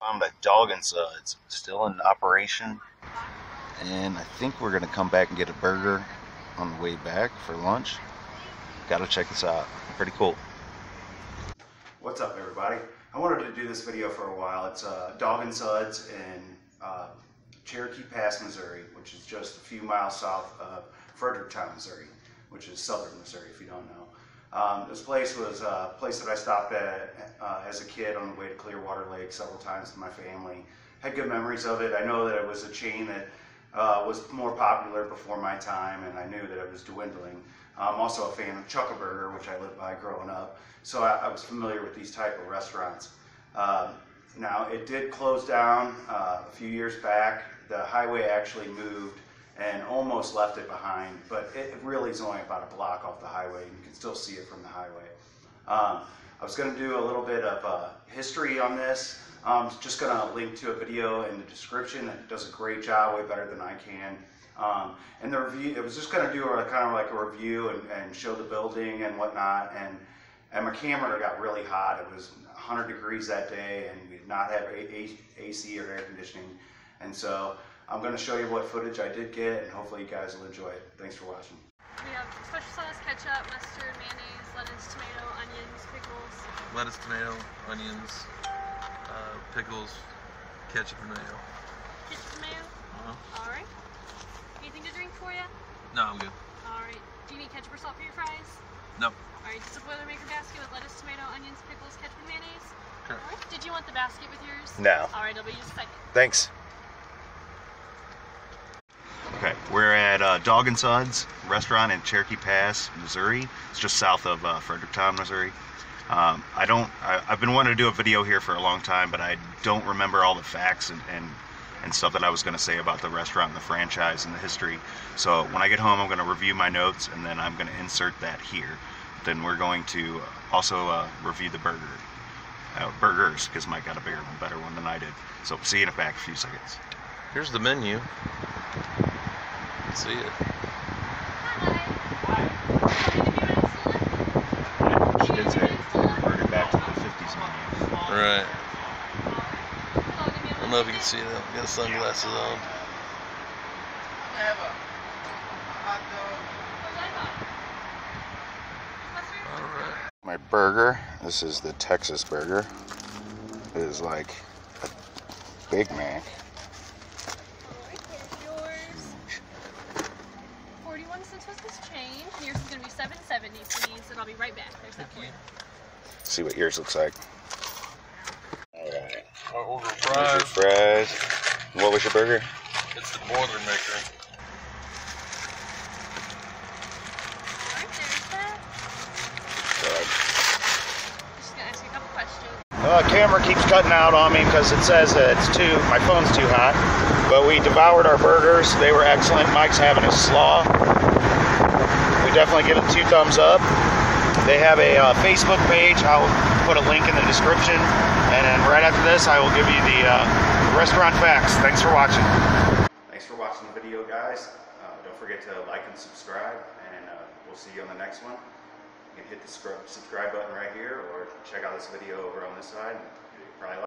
Found a Dog n Suds still in operation, and I think we're gonna come back and get a burger on the way back for lunch. Gotta check this out. Pretty cool. What's up, everybody? I wanted to do this video for a while. It's uh, Dog n Suds in uh, Cherokee Pass, Missouri, which is just a few miles south of Fredericktown, Missouri, which is southern Missouri, if you don't know. Um, this place was a place that I stopped at uh, as a kid on the way to Clearwater Lake several times with my family. Had good memories of it. I know that it was a chain that uh, was more popular before my time, and I knew that it was dwindling. I'm also a fan of Chuck-a-Burger, which I lived by growing up, so I, I was familiar with these type of restaurants. Um, now, it did close down uh, a few years back. The highway actually moved and almost left it behind, but it really is only about a block off the highway, and you can still see it from the highway. Um, I was going to do a little bit of uh, history on this. I'm just going to link to a video in the description that does a great job, way better than I can. Um, and the review, it was just going to do a kind of like a review and, and show the building and whatnot. And and my camera got really hot. It was 100 degrees that day, and we did not have AC or air conditioning. And so I'm going to show you what footage I did get, and hopefully you guys will enjoy it. Thanks for watching. We have special sauce, ketchup, mustard, mayonnaise, lettuce, tomato, onions, pickles. Lettuce, tomato, onions, uh, pickles, ketchup, and mayo. Ketchup and mayo? Uh-huh. All right. Anything to drink for you? No, I'm good. All right. Do you need ketchup or salt for your fries? No. All right. Just a Boilermaker basket with lettuce, tomato, onions, pickles, ketchup, and mayonnaise. Sure. All right. Did you want the basket with yours? No. All right. I'll be just a second. Thanks. Okay, we're at uh, Dog n Suds restaurant in Cherokee Pass, Missouri. It's just south of uh, Fredericktown, Missouri. Um, I don't. I, have been wanting to do a video here for a long time, but I don't remember all the facts and and, and stuff that I was going to say about the restaurant and the franchise and the history. So when I get home, I'm going to review my notes and then I'm going to insert that here. Then we're going to also uh, review the burger, uh, burgers, because Mike got a bigger one, better one than I did. So see you in a back a few seconds. Here's the menu. See it. She did say reverted back to the 50s menu. Right. I don't know if you can see that. Got sunglasses on. All right. My burger, this is the Texas burger, it is like a Big Mac. 70, please, and I'll be right back. There's that point. See what yours looks like. Alright. What was fries? Your fries. What was your burger? It's the boiler Boilermaker. Uh, camera keeps cutting out on me because it says that it's too my phone's too hot. But we devoured our burgers; they were excellent. Mike's having a slaw. We definitely give it two thumbs up. They have a uh, Facebook page. I'll put a link in the description. And then right after this, I will give you the uh, restaurant facts. Thanks for watching. Thanks for watching the video, guys. Uh, don't forget to like and subscribe. And uh, we'll see you on the next one. You can hit the subscribe button right here or check out this video over on this side. Probably like